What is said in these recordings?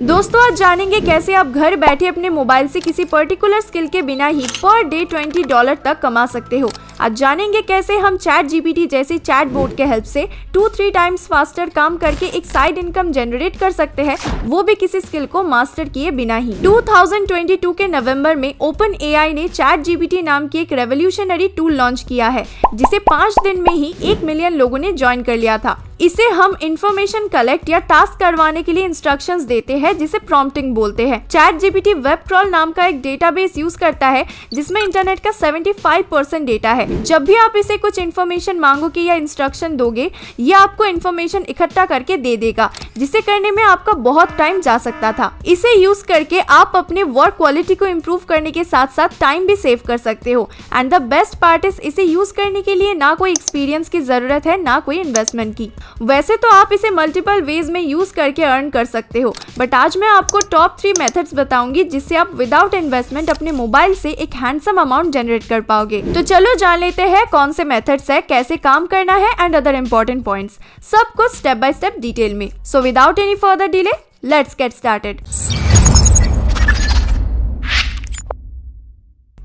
दोस्तों, आज जानेंगे कैसे आप घर बैठे अपने मोबाइल से किसी पर्टिकुलर स्किल के बिना ही पर डे 20 डॉलर तक कमा सकते हो। आज जानेंगे कैसे हम चैट जीपीटी जैसे चैट बोर्ड के हेल्प से टू थ्री टाइम्स फास्टर काम करके एक साइड इनकम जनरेट कर सकते हैं। वो भी किसी स्किल को मास्टर किए बिना ही। 2022 के नवंबर में ओपन एआई ने चैट जीपीटी नाम की एक रेवोल्यूशनरी टूल लॉन्च किया है, जिसे पाँच दिन में ही एक मिलियन लोगों ने ज्वाइन कर लिया था। इसे हम इंफॉर्मेशन कलेक्ट या टास्क करवाने के लिए इंस्ट्रक्शन देते हैं, जिसे प्रॉम्प्टिंग बोलते हैं। चैट जीपीटी वेब क्रॉल नाम का एक डेटाबेस यूज़ करता है, जिसमें इंटरनेट का 75 परसेंट डेटा है। जब भी आप इसे कुछ इन्फॉर्मेशन मांगोगे या इंस्ट्रक्शन दोगे ये आपको इन्फॉर्मेशन इकट्ठा करके दे देगा, जिसे करने में आपका बहुत टाइम जा सकता था। इसे यूज़ करके आप अपने वर्क क्वालिटी को इम्प्रूव करने के साथ साथ टाइम भी सेव कर सकते हो। And the best part is इसे यूज़ करने के लिए ना कोई एक्सपीरियंस की ज़रूरत है, ना कोई इन्वेस्टमेंट की। वैसे तो आप इसे मल्टीपल वेज में यूज़ करके अर्न कर सकते हो बट आज मैं आपको टॉप थ्री मेथड्स बताऊँगी जिससे आप विदाउट इन्वेस्टमेंट अपने मोबाइल से एक हैंडसम अमाउंट जनरेट कर पाओगे। तो चलो जान लेते हैं कौन से मेथड्स है, कैसे काम करना है एंड अदर इम्पोर्टेंट पॉइंट्स सब कुछ स्टेप बाय स्टेप डिटेल में। So without any further delay let's get started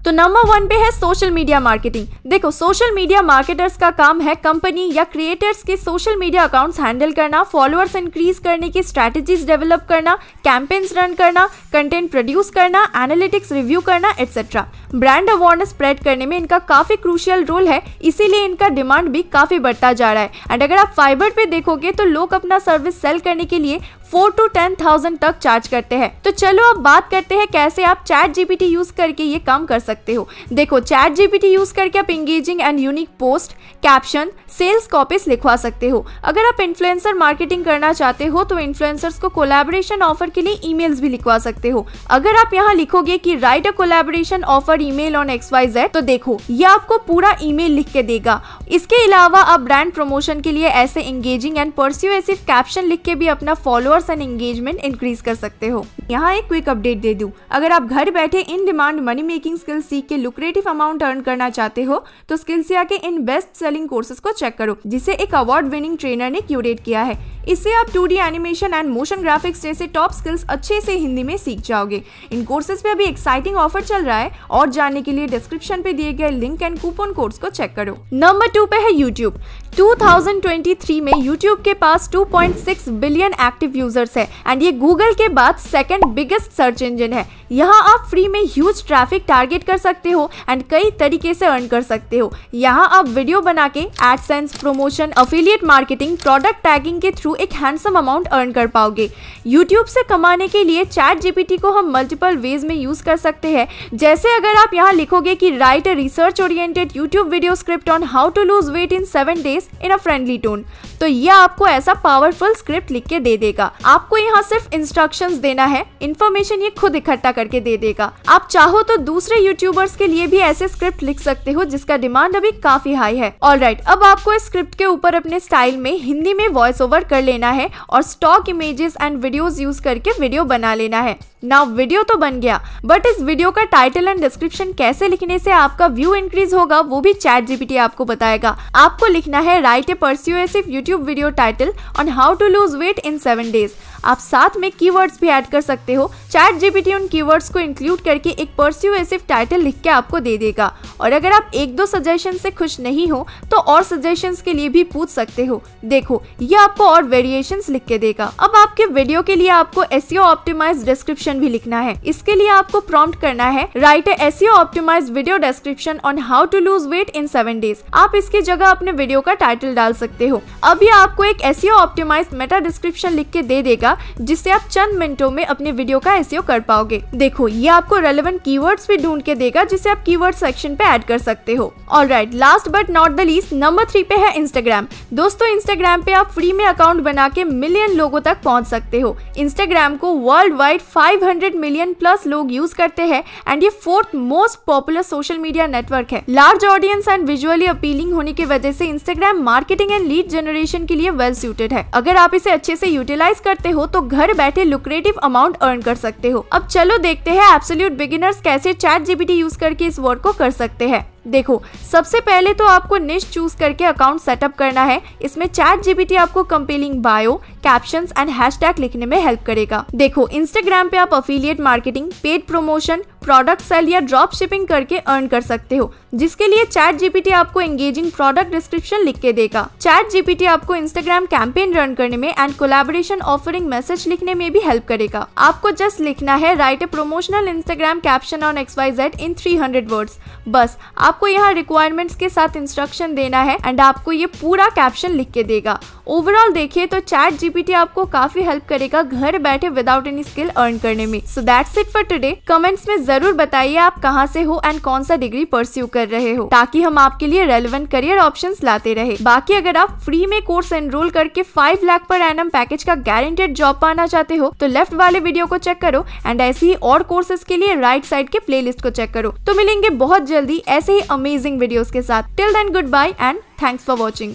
तो नंबर वन पे है सोशल मीडिया मार्केटिंग देखो सोशल मीडिया मार्केटर्स का काम है कंपनी या क्रिएटर्स के सोशल मीडिया अकाउंट्स हैंडल करना फॉलोअर्स इंक्रीज करने की स्ट्रेटेजीज डेवलप करना कैंपेन्स रन करना कंटेंट प्रोड्यूस करना एनालिटिक्स रिव्यू करना एटसेट्रा ब्रांड अवेयरनेस स्प्रेड करने में इनका काफ़ी क्रूशियल रोल है, इसीलिए इनका डिमांड भी काफ़ी बढ़ता जा रहा है. एंड अगर आप फाइबर पे देखोगे तो लोग अपना सर्विस सेल करने के लिए फोर टू टेन थाउज़ेंड तक चार्ज करते हैं। तो चलो अब बात करते हैं कैसे आप चैट जीपीटी यूज़ करके ये काम कर सकते हो। देखो, चैट जीपीटी यूज़ करके आप engaging and unique post caption sales copies लिखवा सकते हो। अगर आप इन्फ्लुएंसर मार्केटिंग करना चाहते हो तो इन्फ्लुएंसर्स को कोलैबोरेशन ऑफ़र के लिए ईमेल्स भी लिखवा सकते हो। अगर आप यहाँ लिखोगे कि write a collaboration offer email on X Y Z तो देखो, ये आपको पूरा ईमेल लिख के देगा। इसके अलावा आप ब्रांड प्रमोशन के लिए ऐसे इंगेजिंग एंड परस्यूएसिव कैप्शन लिख के भी अपना फॉलोअर्स एंड एंगेजमेंट इंक्रीज कर सकते हो। यहाँ एक क्विक अपडेट दे दूँ। अगर आप घर बैठे in demand money making skills सीख के लुक्रेटिव अमाउंट अर्न करना चाहते हो तो स्किल्सिया के इन बेस्ट सेलिंग कोर्सेज को चेक करो, जिसे एक अवार्ड विनिंग ट्रेनर ने क्यूरेट किया है। इससे आप 2D animation and motion graphics जैसे टॉप स्किल्स अच्छे से हिंदी में सीख जाओगे। इन कोर्सेज पे अभी एक्साइटिंग ऑफ़र चल रहा है और जानने के लिए डिस्क्रिप्शन पे दिए गए लिंक एंड कूपन कोड्स को चेक करो। नंबर टू पे है यूट्यूब 2023 में YouTube के पास 2.6 बिलियन एक्टिव यूज़र्स है. एंड ये गूगल के बाद सेकेंड बिगेस्ट सर्च इंजन है. यहाँ आप फ्री में ह्यूज ट्रैफ़िक टारगेट कर सकते हो एंड कई तरीके से अर्न कर सकते हो. यहाँ आप वीडियो बना के AdSense promotion affiliate marketing product tagging के थ्रू एक हैंडसम अमाउंट अर्न कर पाओगे. यूट्यूब से कमाने के लिए चैट जीपीटी को हम मल्टीपल वेज में यूज़ कर सकते हैं. जैसे अगर आप यहाँ लिखोगे कि write a research oriented YouTube video script on how to lose weight in seven days in a friendly tone तो यह आपको ऐसा पावरफुल स्क्रिप्ट लिख के दे देगा. आपको यहाँ सिर्फ़ इंस्ट्रक्शन देना है इन्फॉर्मेशन ये खुद इकट्ठा करके दे देगा। आप चाहो तो दूसरे यूट्यूबर्स के लिए भी ऐसे स्क्रिप्ट लिख सकते हो जिसका डिमांड अभी काफ़ी हाई है। ऑल right, अब आपको इस स्क्रिप्ट के ऊपर अपने स्टाइल में हिंदी में वॉइस ओवर कर लेना है और stock images and videos use करके वीडियो बना लेना है। नाउ वीडियो तो बन गया बट इस वीडियो का टाइटल एंड डिस्क्रिप्शन कैसे लिखने से आपका व्यू इंक्रीज होगा, वो भी चैट जीपीटी आपको बताएगा। आपको लिखना है write a persuasive YouTube video title on how to lose weight in seven days आप साथ में कीवर्ड्स भी ऐड कर सकते हो। चैट जीपीटी उन कीवर्ड्स को इंक्लूड करके एक परस्यूएसिव टाइटल लिख के आपको दे देगा। और अगर आप एक दो सजेशन से खुश नहीं हो तो और सजेशन के लिए भी पूछ सकते हो। देखो, ये आपको और वेरिएशन लिख के देगा। अब आपके वीडियो के लिए आपको एसईओ ऑप्टिमाइज डिस्क्रिप्शन भी लिखना है। इसके लिए आपको प्रॉम्प्ट करना है write SEO optimize video description on how to lose weight in seven days आप इसकी जगह अपने वीडियो का टाइटल डाल सकते हो। अब ये आपको एक एसईओ ऑप्टिमाइज मेटा डिस्क्रिप्शन लिख के दे देगा, जिससे आप चंद मिनटों में अपने वीडियो का एसईओ कर पाओगे। देखो, ये आपको रेलेवेंट कीवर्ड्स भी ढूंढ के देगा, जिसे आप कीवर्ड सेक्शन पे ऐड कर सकते हो। और right last but not the least number three पे है इंस्टाग्राम दोस्तों इंस्टाग्राम पे आप फ्री में अकाउंट बना के मिलियन लोगों तक पहुँच सकते हो। इंस्टाग्राम को वर्ल्ड वाइड 500 मिलियन प्लस लोग यूज़ करते हैं एंड ये fourth most popular social media network है। Large audience and visually appealing होने की वजह से Instagram marketing and lead generation के लिए वेल सूटेड है। अगर आप इसे अच्छे से यूटिलाइज करते हो तो घर बैठे लुक्रेटिव अमाउंट अर्न कर सकते हो। अब चलो देखते हैं एब्सोल्यूट बिगिनर्स कैसे चैट जीबीटी यूज़ करके इस वर्ड को कर सकते हैं। देखो, सबसे पहले तो आपको निश चूज़ करके अकाउंट सेटअप करना है। इसमें चैट जीबीटी आपको compelling bio caption and hashtag लिखने में हेल्प करेगा। देखो इंस्टाग्राम पे आप affiliate marketing paid promotion product sale या ड्रॉप शिपिंग करके अर्न कर सकते हो, जिसके लिए चैट जीपीटी आपको एंगेजिंग प्रोडक्ट डिस्क्रिप्शन लिख के देगा। चैट जीपीटी आपको इंस्टाग्राम कैंपेन रन करने में एंड कोलैबोरेशन ऑफरिंग मैसेज लिखने में भी हेल्प करेगा। आपको जस्ट लिखना है write a promotional Instagram caption on X Y Z in 300 words बस, आपको यहाँ रिक्वायरमेंट्स के साथ इंस्ट्रक्शन देना है एंड आपको ये पूरा कैप्शन लिख के देगा। ओवरऑल देखिए तो चैट जीपीटी आपको काफ़ी हेल्प करेगा घर बैठे विदाउट एनी स्किल अर्न करने में। So that's it for today comments में ज़रूर बताइए आप कहाँ से हो एंड कौन सा डिग्री परस्यू कर रहे हो, ताकि हम आपके लिए रेलिवेंट करियर ऑप्शन लाते रहे। बाकी अगर आप फ्री में कोर्स एनरोल करके five lakh per annum package का गारंटेड जॉब पाना चाहते हो तो लेफ़्ट वाले वीडियो को चेक करो एंड ऐसे ही और कोर्सेज के लिए राइट साइड के प्ले को चेक करो। तो मिलेंगे बहुत जल्दी ऐसे ही अमेजिंग वीडियोस के साथ। Till then good bye and thanks for watching